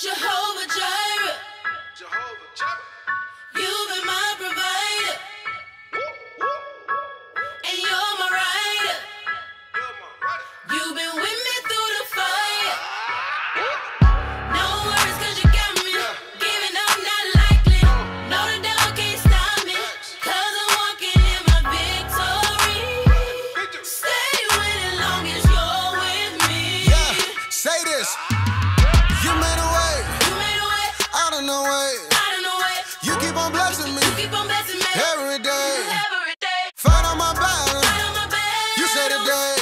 Jehovah Jireh. Jehovah Jireh. the way. Way. You keep on blessing me. You keep on blessing me. Every day. Every day. Fight on my back. Fight on my back. You say.